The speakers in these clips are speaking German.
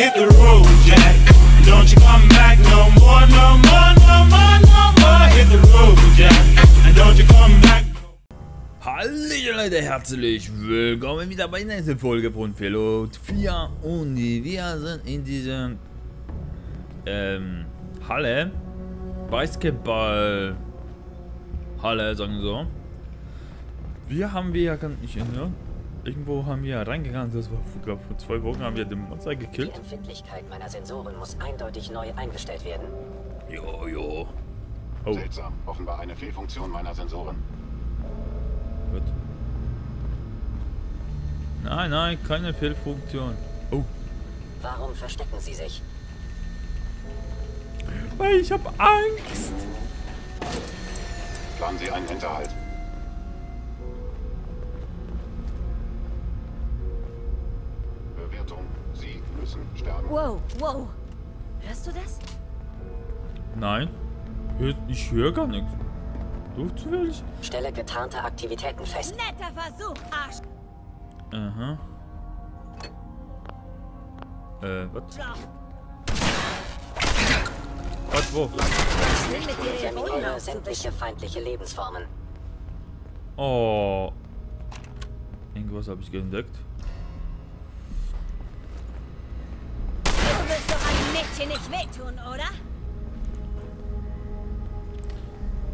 hit the road, Jack. Don't you come back no more, no more, no more, no more. Hit the road, Jack. And don't you come back. Hallo Leute, herzlich willkommen wieder bei der nächsten Folge von Pilot 4 und wir sind in dieser ähm, Halle, Basketball Halle, sagen wir so. Wir haben wir, kann ich erinnern, irgendwo haben wir reingegangen, das war, ich glaube vor zwei Wochen haben wir den Monster Die gekillt. Empfindlichkeit meiner Sensoren muss eindeutig neu eingestellt werden. Jo, jo. Oh, Seltsam. Offenbar eine Fehlfunktion meiner Sensoren. gut. Nein, nein, keine Fehlfunktion. Oh, Warum verstecken sie sich? weil ich habe Angst. Planen Sie einen Hinterhalt. Wow, wow. Hörst du das? Nein, ich höre gar nichts. Du zufällig? Stelle getarnte Aktivitäten fest. Netter Versuch, Arsch. Aha. Äh, was? Was, wo? Aufzuwischen. sämtliche feindliche Lebensformen. Oh. Irgendwas habe ich entdeckt. Mädchen nicht wehtun, oder?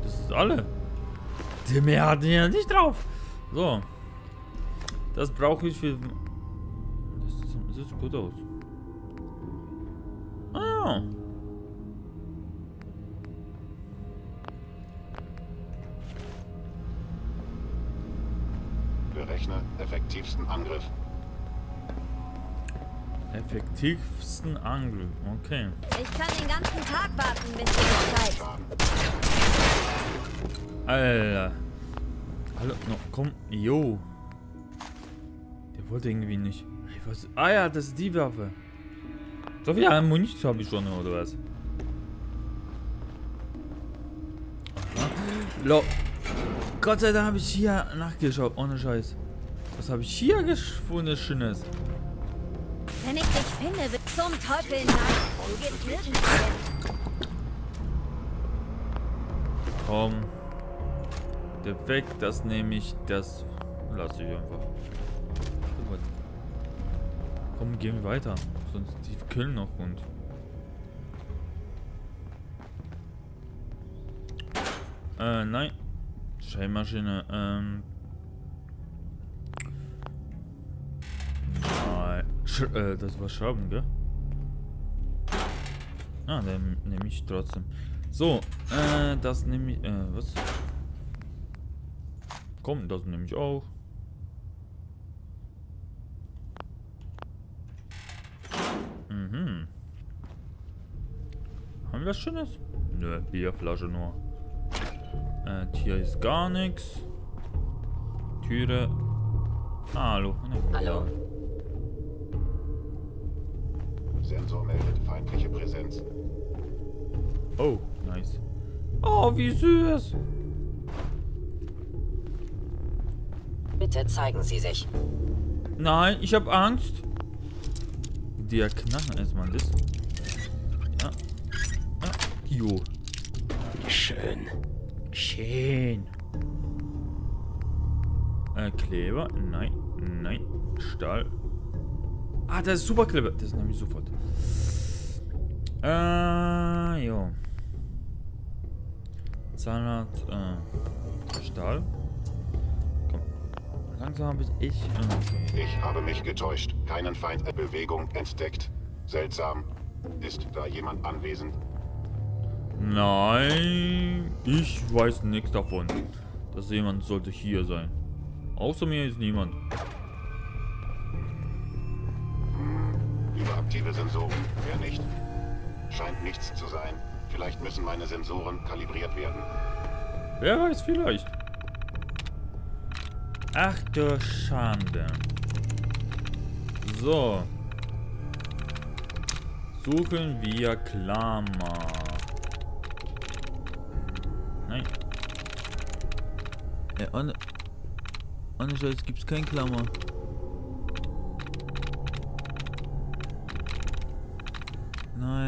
Das ist alle. Der mehr hat ja nicht drauf. So. Das brauche ich für... Das sieht- gut aus. Ah. Berechne effektivsten Angriff. Effektivsten Angel. Okay. Ich kann den ganzen Tag warten, bis du zeigst. Alter. Hallo, no, komm. Jo. Der wollte irgendwie nicht. Ich weiß, ah ja, das ist die Waffe. So viel Munition habe ich schon, oder was? Lo. Gott sei Dank habe ich hier nachgeschaut, ohne Scheiß. Was habe ich hier gefunden, Schönes? Wenn ich dich finde, wird zum Teufel nein. Du gehst nirgends. Komm. Der weg, das nehme ich, das lasse ich einfach. Was? Komm, gehen wir weiter. Sonst die killen noch und. Äh, nein. Schreibmaschine, ähm. Sch äh, das war Schrauben, gell? Ah, den nehme ich trotzdem. So, äh, das nehme ich, äh, was? Komm, das nehme ich auch. Mhm. Haben wir was Schönes? Nö, Bierflasche nur. Äh, hier ist gar nichts. Türe. Ah, hallo. Ne, Hallo? Sensor meldet feindliche Präsenz. Oh, nice. Oh, wie süß. Bitte zeigen Sie sich. Nein, ich hab Angst. Der knacken erstmal das. Ja. ja. Jo. Schön. Schön. Äh, Kleber. Nein. Nein. Stahl. Ah, das ist Superkleber. Das nehme ich sofort. Äh, jo. Zahnrad. Äh, Stahl. Komm. Langsam habe ich. ich äh, Ich habe mich getäuscht. Keinen Feind Bewegung entdeckt. Seltsam. Ist da jemand anwesend? Nein, ich weiß nichts davon. Dass jemand sollte hier sein. Außer mir ist niemand. Scheint nichts zu sein. Vielleicht müssen meine Sensoren kalibriert werden. Wer weiß, vielleicht. Ach du Schande. So. Suchen wir Klammer. Nein. Ja, ohne, ohne Scheiß gibt's kein Klammer.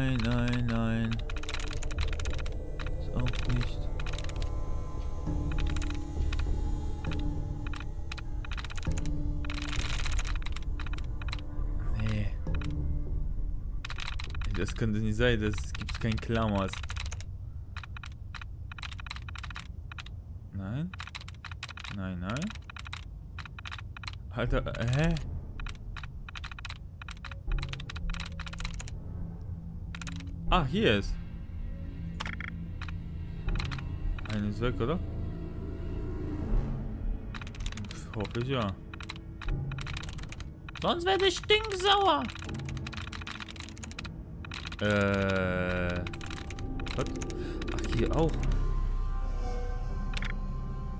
Nein, nein, nein. Ist auch nicht. Nee. Das könnte nicht sein, das gibt kein Klammers. Nein. Nein, nein. Alter, äh, Ah, hier ist. Eine ist weg, oder? Hoffe ich ja. Sonst werde ich stinksauer. Äh. Was? Ach, hier auch.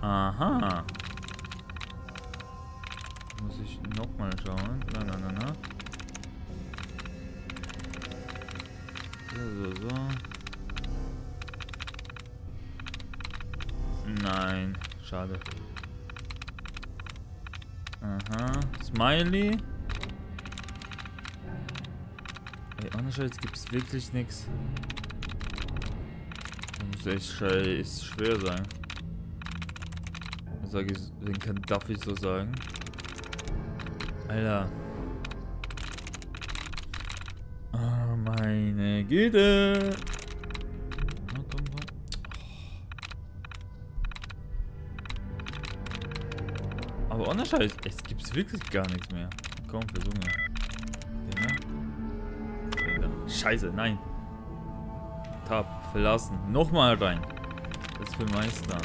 Aha. Muss ich nochmal schauen. Na, na, na, na. So, so. Nein, schade. Aha, Smiley. Ey, andererseits gibt es wirklich nichts. Muss echt scheiß schwer sein. Sag ich, den kann, darf ich so sagen. Alter. Oh. Aber ohne Scheiß, es gibt wirklich gar nichts mehr. Komm, versuchen wir. Da. Den da. Scheiße, nein. Tab, verlassen. Nochmal rein. Das für Meister.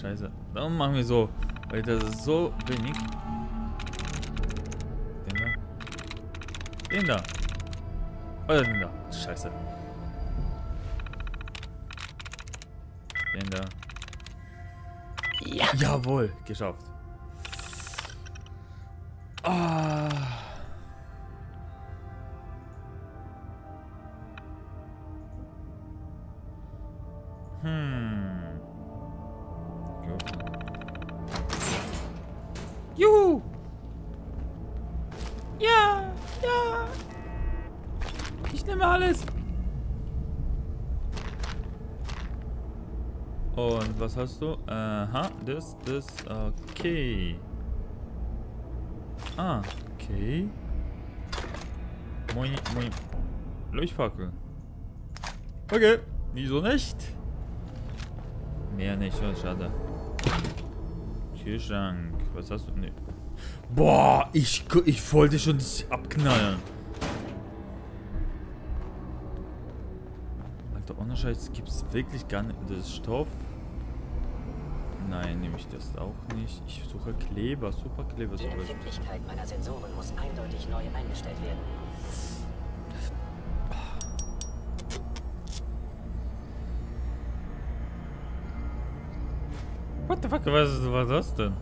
Scheiße. Dann machen wir so. Weil das ist so wenig. Den da. Den da. Oder den da. Scheiße. Den da. Ja. Jawohl, geschafft. Ah. Was hast du? Aha, das, das, okay. Ah, okay. Moin, moin. Leuchtfackel. Okay, wieso nicht? Mehr nicht, oh, schade. Kühlschrank. Was hast du? Nee. Boah, ich, ich wollte schon abknallen. Alter, ohne Scheiß gibt's wirklich gar nicht. Das ist Stoff. Nein, nehme ich das auch nicht. Ich suche Kleber, super Kleber, Die. Empfindlichkeit meiner Sensoren muss eindeutig neu eingestellt werden. What the fuck, was war das denn?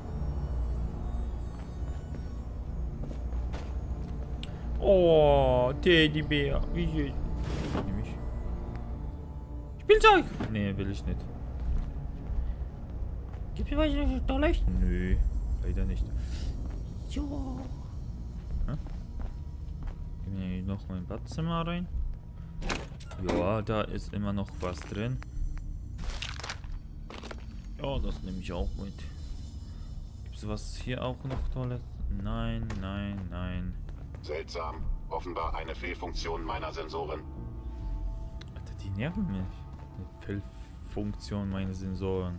Oh, Teddybär. Wie süß. Nehm ich. Spielzeug! Nee, will ich nicht. Gib mir was da leicht? Nö, leider nicht. Jo. Gehen wir noch mal in Badzimmer rein. Ja, da ist immer noch was drin. Ja, das nehme ich auch mit. Gibt's was hier auch noch Tolles? Nein, nein, nein. Seltsam. Offenbar eine Fehlfunktion meiner Sensoren. Alter, die nerven mich. Die Fehlfunktion meiner Sensoren.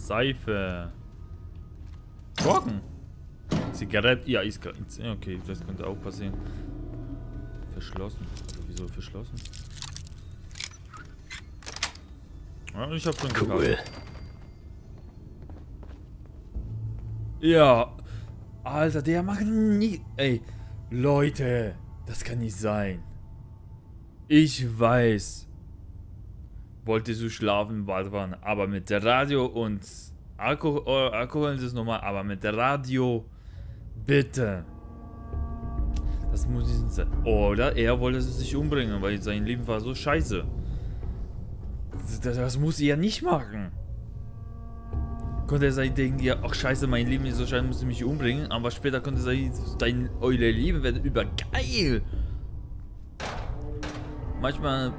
Seife. Korken. Zigarette. Ja, ist okay, das könnte auch passieren. Verschlossen. Aber wieso verschlossen? Ja, ich hab schon cool. Ja. Alter, der macht nie. Ey, Leute, das kann nicht sein. Ich weiß. Wolltest du schlafen, Badwan, aber mit der Radio und Alkohol, oh, Alkohol ist normal, aber mit der Radio, bitte. Das muss nicht sein. Oder er wollte sich umbringen, weil sein Leben war so scheiße. Das, das muss er nicht machen. Konnte sein, denken ja, ach scheiße, mein Leben ist so scheiße, muss ich mich umbringen. Aber später konnte sein, dein eure Leben wird übergeil. Manchmal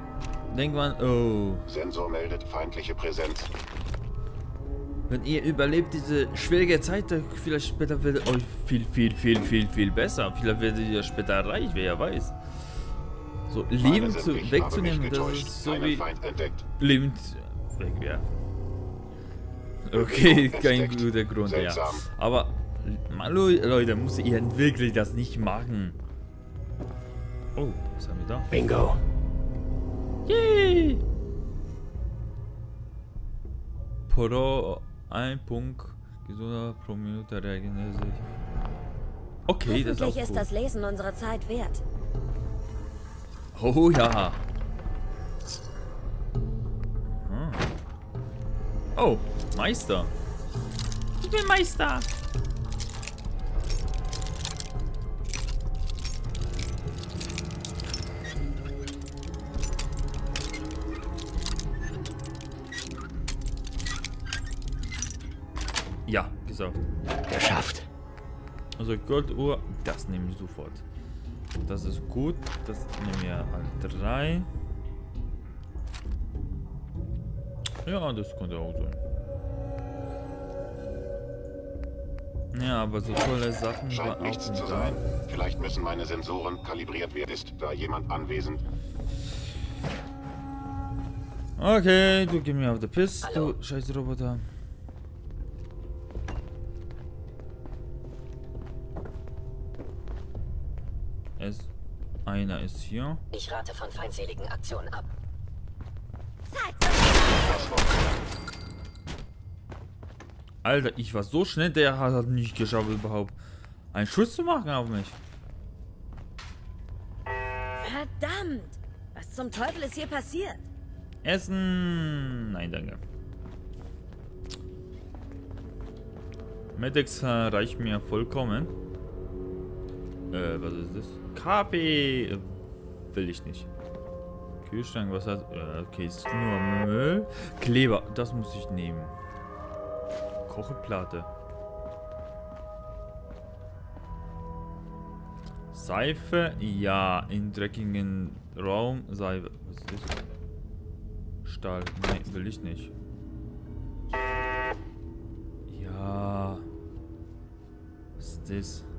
denkt man, oh, Sensor meldet feindliche Präsenz. wenn ihr überlebt diese schwierige Zeit, dann vielleicht später wird euch viel, viel, viel, viel, viel besser. Vielleicht werdet ihr später reich, wer weiß. So, Leben zu, ich, wegzunehmen, das ist so wie Feind entdeckt. Leben wegwerfen. Okay, kein guter Grund, ja. Seltsam. Aber, mal, Leute, muss ihr wirklich das nicht machen. Oh, was haben wir da? Bingo. Yay! Pro ein Punkt gesunder pro Minute reagieren sich. Okay, das ist auch Hoffentlich ist das Lesen unserer Zeit wert. Oh ja. Hm. Oh, Meister. Ich bin Meister. Gesagt. Geschafft. Also Golduhr, das nehme ich sofort. Das ist gut. Das nehmen wir als drei. Ja, das könnte auch sein. Ja, aber so tolle Sachen Scheint waren auch nichts nicht zu da. sein. Vielleicht müssen meine Sensoren kalibriert werden. Ist da jemand anwesend? Okay, du gib mir auf der Piss, Hallo? du scheiß Roboter. Einer ist hier. Ich rate von feindseligen Aktionen ab. Alter, ich war so schnell, der hat hat nicht geschafft überhaupt einen Schuss zu machen auf mich. Verdammt! Was zum Teufel ist hier passiert? Essen. Nein, danke. Medex äh, reicht mir vollkommen. Äh, was ist das? Kaffee. Will ich nicht. Kühlschrank, was hat. Äh, okay, ist nur Müll. Kleber, das muss ich nehmen. Kocheplatte. Seife, ja, in dreckigen Raum. Seife. Was ist das? Stahl. Nein, will ich nicht. Ja. Was ist das?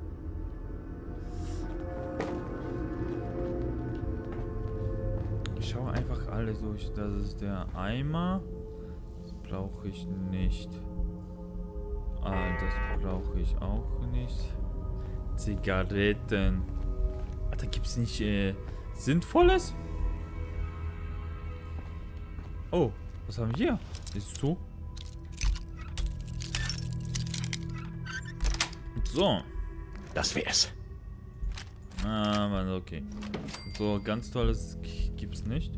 Alles durch. Das ist der Eimer. Das brauche ich nicht. Ah, das brauche ich auch nicht. Zigaretten. Da gibt es nicht äh, Sinnvolles? Oh, was haben wir hier? Ist so. So. Das wär's. Ah, Mann, okay. So, ganz tolles gibt's nicht.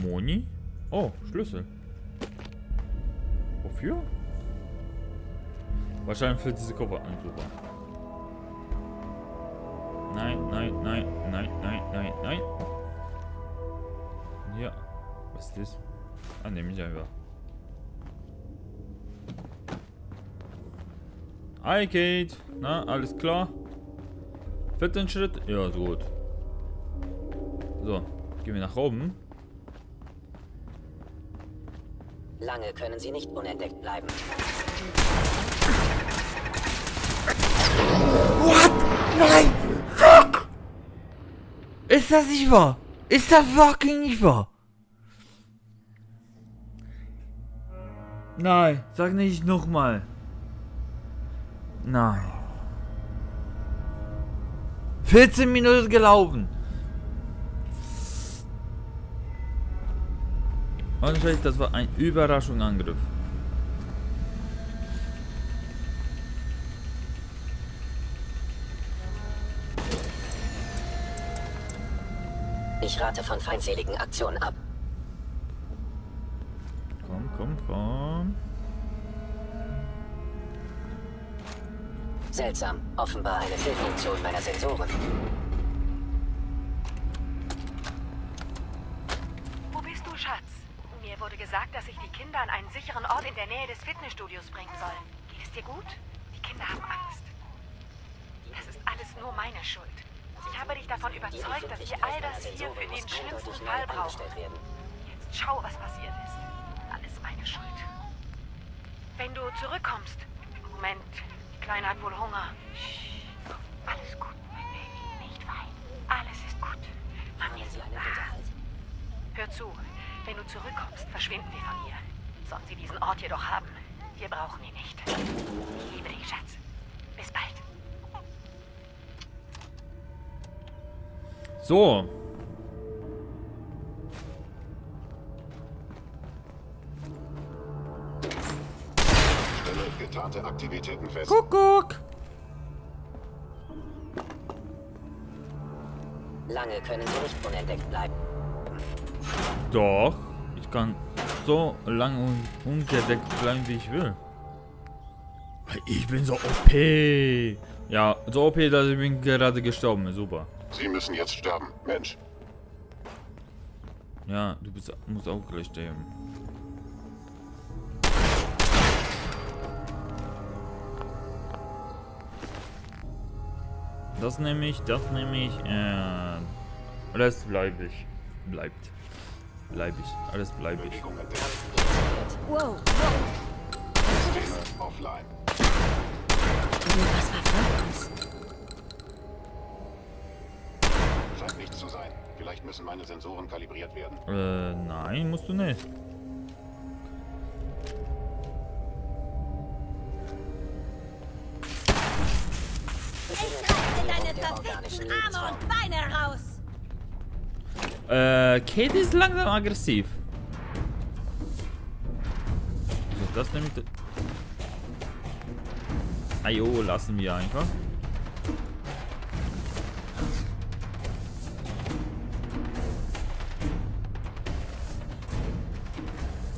Moni? Oh, Schlüssel. Wofür? Wahrscheinlich für diese Koffer. Nein, nein, nein, nein, nein, nein, nein. Ja. Was ist das? Ah, nehme ich einfach. Hi Kate. Na, alles klar? Vierten Schritt? Ja, so gut. So, gehen wir nach oben. Lange können sie nicht unentdeckt bleiben. Nein! Fuck! Ist das nicht wahr? Ist das fucking nicht wahr? Nein, sag nicht nochmal. Nein. 14 Minuten gelaufen. Wahrscheinlich, das war ein Überraschungsangriff. Ich rate von feindseligen Aktionen ab. Komm, komm, komm. Seltsam. Offenbar eine Fehlfunktion meiner Sensoren. Wo bist du, Schatz? Mir wurde gesagt, dass ich die Kinder an einen sicheren Ort in der Nähe des Fitnessstudios bringen soll. Geht es dir gut? Die Kinder haben Angst. Das ist alles nur meine Schuld. Ich habe dich davon überzeugt, dass wir all das hier für den schlimmsten Fall brauchen. Jetzt schau, was passiert ist. Alles meine Schuld. Wenn du zurückkommst. Moment, die Kleine hat wohl Hunger. Shh. Alles gut, mein Baby. Nicht weinen. Alles ist gut. Sie einen Ah. Hör zu, wenn du zurückkommst, verschwinden wir von hier. Sollen sie diesen Ort jedoch haben. Wir brauchen ihn nicht. Ich liebe dich, Schatz. Bis bald. So. Stelle getarnte Aktivitäten fest. Kuckuck. Lange können Sie nicht unentdeckt bleiben. Doch. Ich kann so lange un ungedeckt bleiben, wie ich will. Ich bin so OP. Ja, so OP, dass ich bin gerade gestorben. Super. Sie müssen jetzt sterben, Mensch. Ja, du bist, musst auch gleich sterben. Das nehme ich, das nehme ich, äh, Rest bleibe ich. Bleibt. Bleib ich. Alles bleibe ich. Wow, wow. Systeme offline. Was war vor uns? Scheint nichts zu sein. Vielleicht müssen meine Sensoren kalibriert werden. Äh, nein, musst du nicht. Ich reiße deine verfickten Arme und Beine raus. Äh, Kate ist langsam aggressiv. So, das nehme ich. Ajo, lassen wir einfach.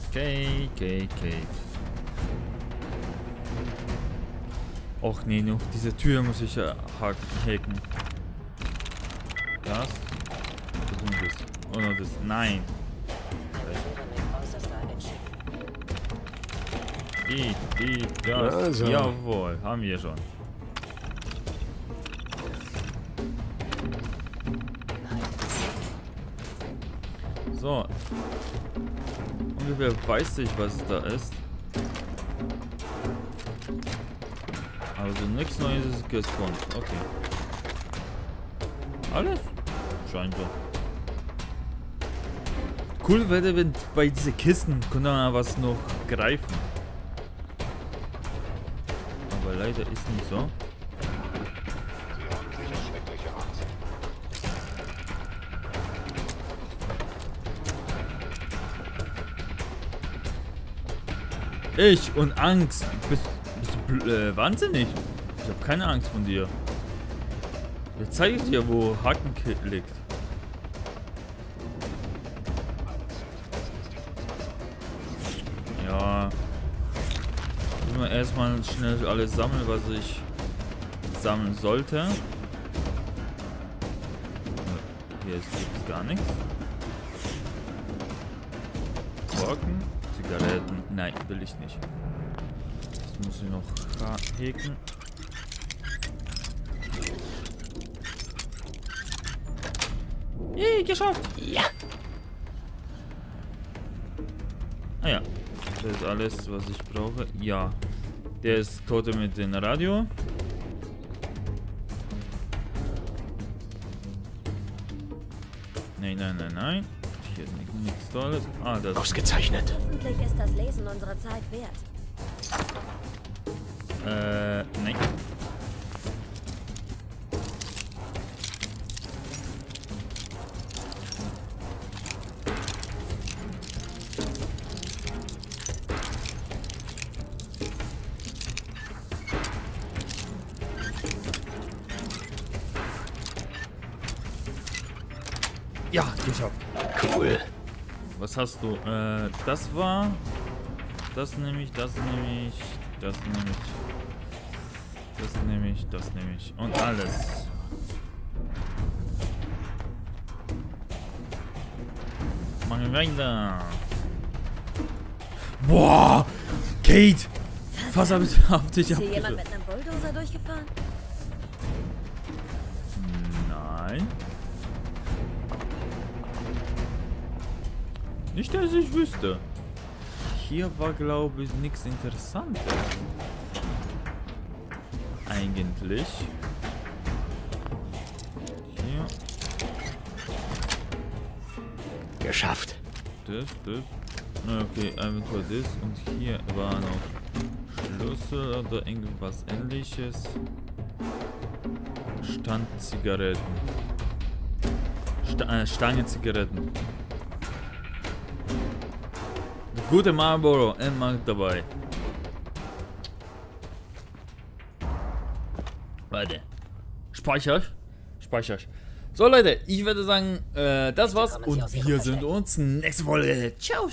Okay, okay, okay. Och nee, noch diese Tür muss ich haken. Das. Oh no, das. Nein. Die, die, das. Also. Jawohl, haben wir schon. So. Ungefähr weiß ich, was da ist. Also nichts Neues ist gespawnt. Okay. Alles? Scheint so. Cool wäre, wenn bei diese Kisten könnte man was noch greifen. Aber leider ist nicht so. Ich und Angst. Bist, bist du äh, wahnsinnig? Ich habe keine Angst von dir. Jetzt zeige ich dir, wo Haken liegt. Erstmal schnell alles sammeln, was ich sammeln sollte. Hier ist gibt's gar nichts. Korken, Zigaretten. Nein, will ich nicht. Das muss ich noch häken. Yay, geschafft! Ja. Ah ja, das ist alles, was ich brauche. Ja, der ist tote mit dem Radio. Nein, nein, nein, nein. Hier ist nichts- nichts Tolles. Ah, das. Ausgezeichnet. Hoffentlich ist das Lesen unserer Zeit wert. Äh, geschafft. Cool. Was hast du? Äh, das war. Das nehme ich, das nehme ich, das nehme ich. Das nehme ich, das nehme ich. Und alles. Machen wir weiter. Boah! Kate! Was hab ich auf dich Ist hier jemand mit einem Bulldozer durchgefahren? Nicht, dass ich wüsste. Hier war, glaube ich, nichts Interessantes. Eigentlich. Hier, Geschafft. das, das. Na, Okay, eventuell das. Und hier war noch Schlüssel oder irgendwas ähnliches. Standzigaretten. Sta äh, Stangenzigaretten. Gute Marlboro, immer dabei. Warte. Speicher. Speicher. So Leute, ich würde sagen, äh, das war's und wir sind Versteck. uns nächste Folge. Ciao,